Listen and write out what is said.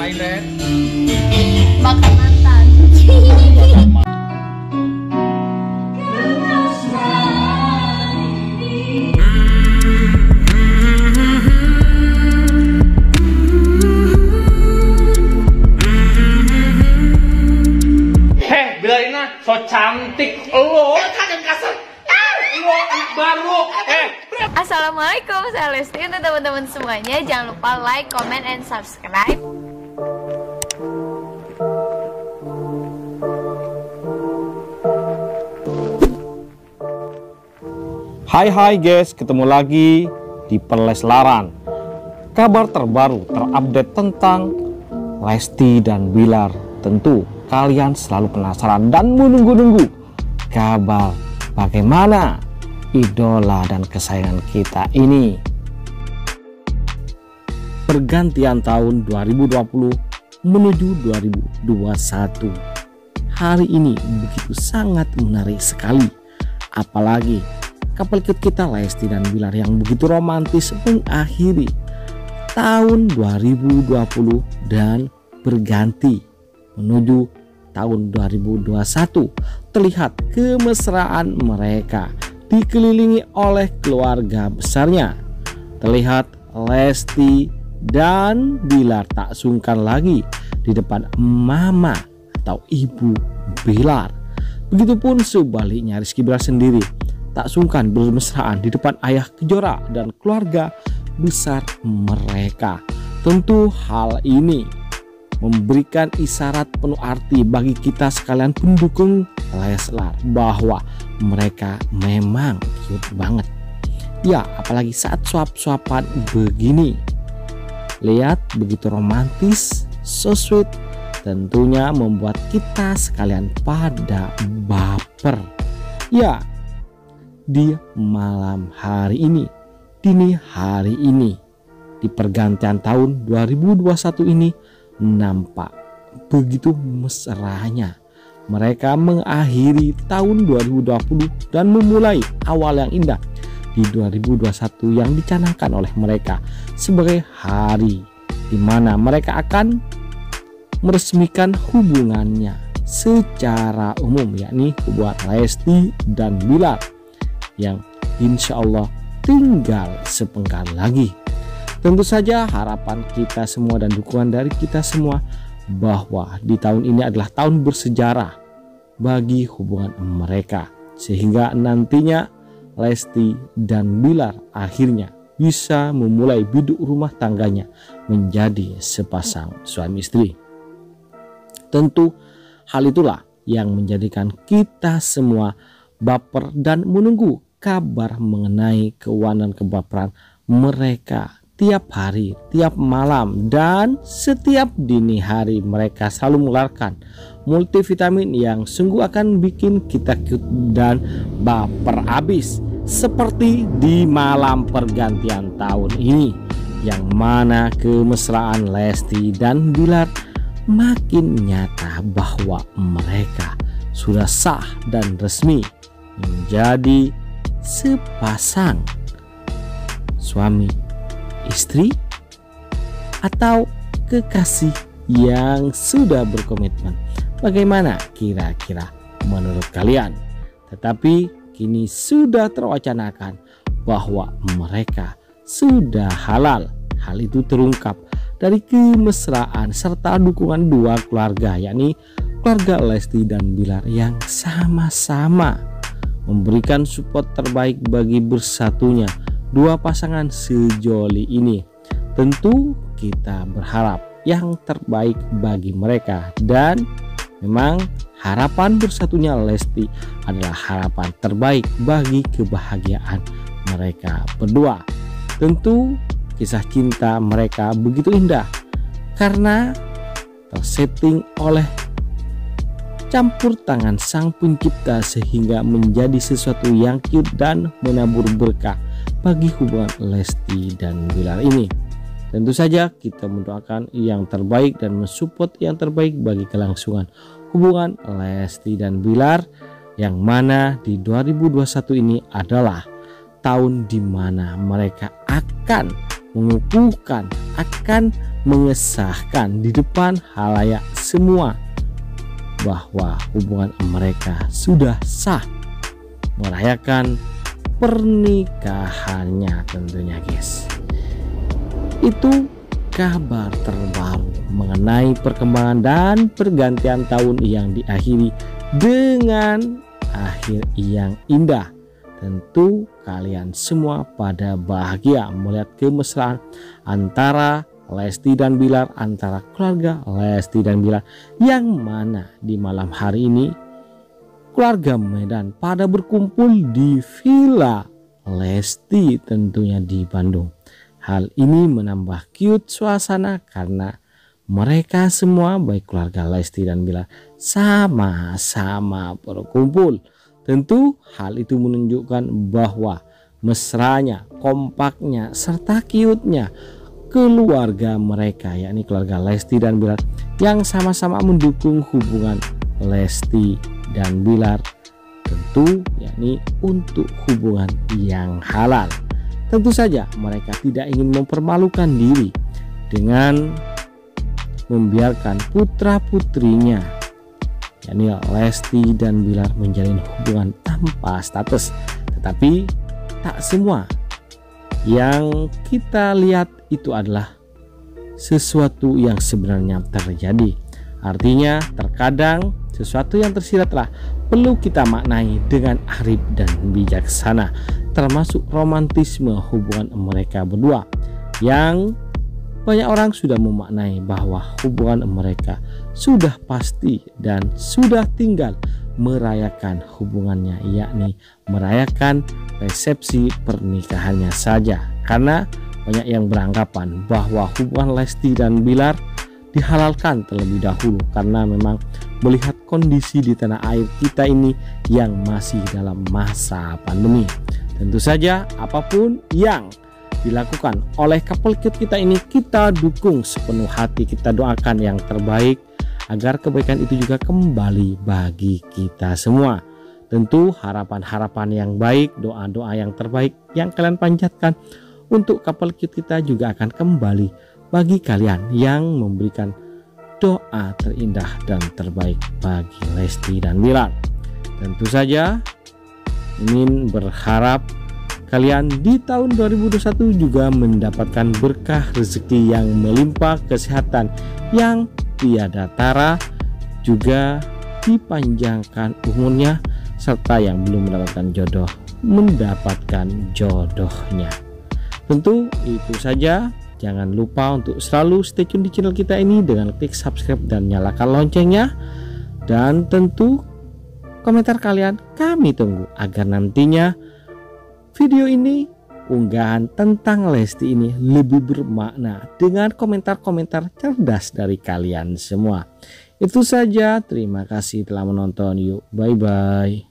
Mantan. Bilarina so cantik. Lo kan yang kasar. Lo anak baru. Eh, Assalamualaikum, saya Lesti untuk teman-teman semuanya. Jangan lupa like, comment, and subscribe. Hai hai guys, ketemu lagi di Perleslaran. Kabar terbaru terupdate tentang Lesti dan Bilar. Tentu kalian selalu penasaran dan menunggu-nunggu kabar bagaimana idola dan kesayangan kita ini. Pergantian tahun 2020 menuju 2021. Hari ini begitu sangat menarik sekali. Apalagi couple cute kita Lesti dan Bilar yang begitu romantis mengakhiri tahun 2020 dan berganti menuju tahun 2021 terlihat kemesraan mereka dikelilingi oleh keluarga besarnya. Terlihat Lesti dan Bilar tak sungkan lagi di depan mama atau ibu Bilar. Begitupun sebaliknya Rizky Bilar sendiri tak sungkan bermesraan di depan ayah Kejora dan keluarga besar mereka. Tentu hal ini memberikan isyarat penuh arti bagi kita sekalian pendukung Leslar bahwa mereka memang cute banget. Ya, apalagi saat suap-suapan begini. Lihat begitu romantis, so sweet, tentunya membuat kita sekalian pada baper. Ya, di malam hari ini, dini hari ini, di pergantian tahun 2021 ini nampak begitu mesranya. Mereka mengakhiri tahun 2020 dan memulai awal yang indah di 2021 yang dicanangkan oleh mereka sebagai hari di mana mereka akan meresmikan hubungannya secara umum yakni hubungan Lesti dan Bilar yang insya Allah tinggal sepenggal lagi. Tentu saja harapan kita semua dan dukungan dari kita semua bahwa di tahun ini adalah tahun bersejarah bagi hubungan mereka sehingga nantinya Lesti dan Bilar akhirnya bisa memulai biduk rumah tangganya menjadi sepasang suami istri. Tentu hal itulah yang menjadikan kita semua baper dan menunggu kabar mengenai keuangan kebaperan mereka tiap hari, tiap malam, dan setiap dini hari mereka selalu mengeluarkan multivitamin yang sungguh akan bikin kita cute dan baper abis seperti di malam pergantian tahun ini yang mana kemesraan Lesti dan Bilar makin nyata bahwa mereka sudah sah dan resmi menjadi sepasang suami istri atau kekasih yang sudah berkomitmen. Bagaimana kira-kira menurut kalian? Tetapi kini sudah terwacanakan bahwa mereka sudah halal. Hal itu terungkap dari kemesraan serta dukungan dua keluarga yakni keluarga Lesti dan Bilar yang sama-sama memberikan support terbaik bagi bersatunya dua pasangan sejoli ini. Tentu kita berharap yang terbaik bagi mereka dan memang harapan bersatunya Lesti adalah harapan terbaik bagi kebahagiaan mereka berdua. Tentu kisah cinta mereka begitu indah karena tersetting oleh campur tangan sang pencipta sehingga menjadi sesuatu yang cute dan menabur berkah bagi hubungan Lesti dan Bilar ini. Tentu saja kita mendoakan yang terbaik dan mensupport yang terbaik bagi kelangsungan hubungan Lesti dan Bilar yang mana di 2021 ini adalah tahun di mana mereka akan mengukuhkan, akan mengesahkan di depan halayak semua bahwa hubungan mereka sudah sah merayakan pernikahannya tentunya guys. Itu kabar terbaru mengenai perkembangan dan pergantian tahun yang diakhiri dengan akhir yang indah. Tentu kalian semua pada bahagia melihat kemesraan antara Lesti dan Bilar antara keluarga Lesti dan Bilar yang mana di malam hari ini keluarga Medan pada berkumpul di Villa Lesti tentunya di Bandung. Hal ini menambah cute suasana karena mereka semua baik keluarga Lesti dan Bilar sama-sama berkumpul. Tentu hal itu menunjukkan bahwa mesranya, kompaknya, serta cute-nya keluarga mereka yakni keluarga Lesti dan Bilar yang sama-sama mendukung hubungan Lesti dan Bilar tentu yakni untuk hubungan yang halal. Tentu saja mereka tidak ingin mempermalukan diri dengan membiarkan putra putrinya yakni Lesti dan Bilar menjalin hubungan tanpa status. Tetapi tak semua yang kita lihat itu adalah sesuatu yang sebenarnya terjadi. Artinya, terkadang sesuatu yang tersiratlah perlu kita maknai dengan arif dan bijaksana, termasuk romantisme hubungan mereka berdua yang banyak orang sudah memaknai bahwa hubungan mereka sudah pasti dan sudah tinggal merayakan hubungannya yakni merayakan resepsi pernikahannya saja. Karena banyak yang beranggapan bahwa hubungan Lesti dan Bilar dihalalkan terlebih dahulu karena memang melihat kondisi di tanah air kita ini yang masih dalam masa pandemi. Tentu saja apa pun yang dilakukan oleh couple cute kita ini kita dukung sepenuh hati kita doakan yang terbaik agar kebaikan itu juga kembali bagi kita semua. Tentu harapan-harapan yang baik, doa-doa yang terbaik yang kalian panjatkan untuk kapal kita juga akan kembali bagi kalian yang memberikan doa terindah dan terbaik bagi Lesti dan Milan. Tentu saja ingin berharap kalian di tahun 2021 juga mendapatkan berkah rezeki yang melimpah kesehatan yang tiada tara juga dipanjangkan umurnya serta yang belum mendapatkan jodoh mendapatkan jodohnya. Tentu itu saja. Jangan lupa untuk selalu stay tune di channel kita ini dengan klik subscribe dan nyalakan loncengnya. Dan tentu komentar kalian kami tunggu agar nantinya video ini unggahan tentang Lesti ini lebih bermakna dengan komentar-komentar cerdas dari kalian semua. Itu saja, terima kasih telah menonton. Yuk, bye-bye.